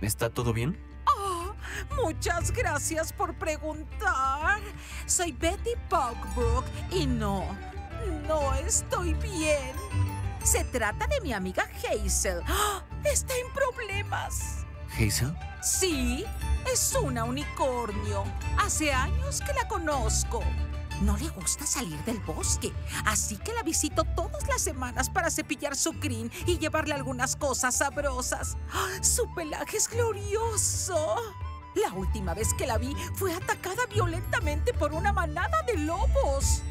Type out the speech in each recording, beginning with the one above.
¿Está todo bien? Oh, muchas gracias por preguntar. Soy Betty Puckbrook y no, no estoy bien. Se trata de mi amiga Hazel. ¡Ah! Está en problemas. ¿Hazel? Sí, es una unicornio. Hace años que la conozco. No le gusta salir del bosque, así que la visito todas las semanas para cepillar su crin y llevarle algunas cosas sabrosas. ¡Ah! Su pelaje es glorioso. La última vez que la vi fue atacada violentamente por una manada de lobos.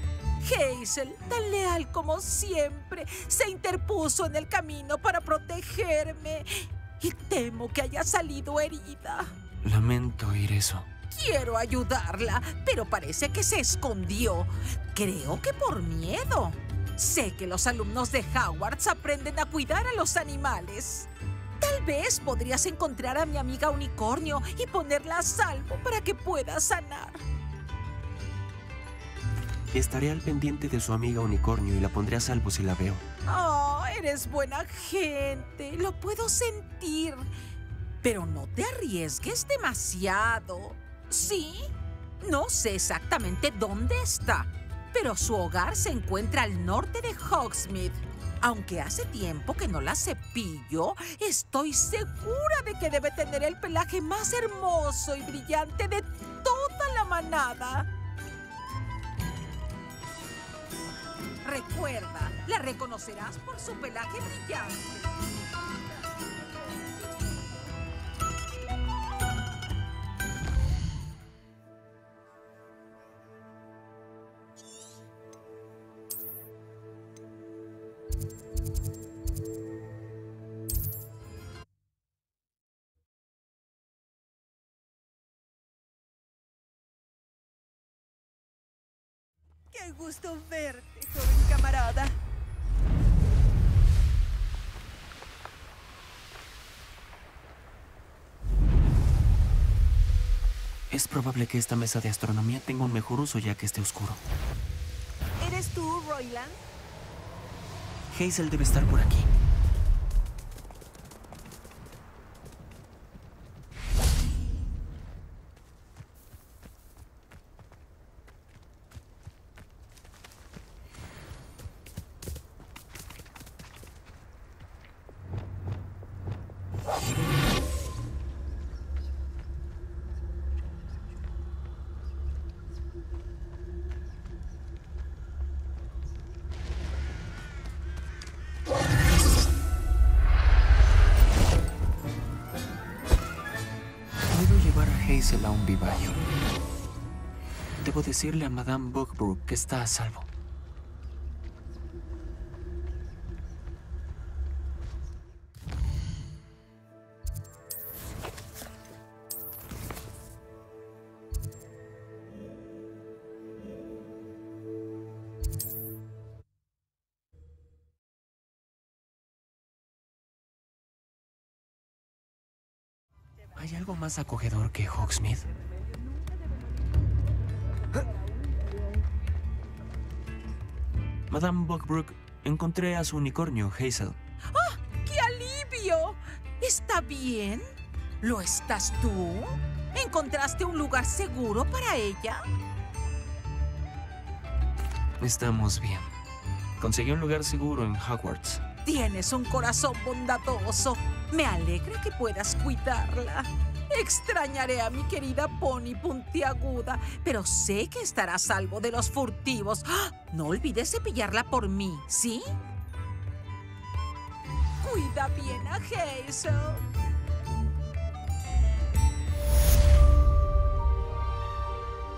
Hazel, tan leal como siempre, se interpuso en el camino para protegerme y temo que haya salido herida. Lamento oír eso. Quiero ayudarla, pero parece que se escondió. Creo que por miedo. Sé que los alumnos de Howard aprenden a cuidar a los animales. Tal vez podrías encontrar a mi amiga unicornio y ponerla a salvo para que pueda sanar. Estaré al pendiente de su amiga unicornio y la pondré a salvo si la veo. Oh, eres buena gente. Lo puedo sentir. Pero no te arriesgues demasiado. ¿Sí? No sé exactamente dónde está, pero su hogar se encuentra al norte de Hogsmeade. Aunque hace tiempo que no la cepillo, estoy segura de que debe tener el pelaje más hermoso y brillante de toda la manada. Recuerda, la reconocerás por su pelaje brillante. Qué gusto verte, joven camarada. Es probable que esta mesa de astronomía tenga un mejor uso ya que esté oscuro. ¿Eres tú, Royland? Hazel debe estar por aquí. Llevar a Hazel a un. Debo decirle a Madame Buckbrook que está a salvo. ¿Hay algo más acogedor que Hogsmeade? Madame Buckbrook, encontré a su unicornio, Hazel. ¡Qué alivio! ¿Está bien? ¿Lo estás tú? ¿Encontraste un lugar seguro para ella? Estamos bien. Conseguí un lugar seguro en Hogwarts. Tienes un corazón bondadoso. Me alegra que puedas cuidarla. Extrañaré a mi querida Pony puntiaguda, pero sé que estará a salvo de los furtivos. ¡Ah! No olvides cepillarla por mí, ¿sí? Cuida bien a Hazel.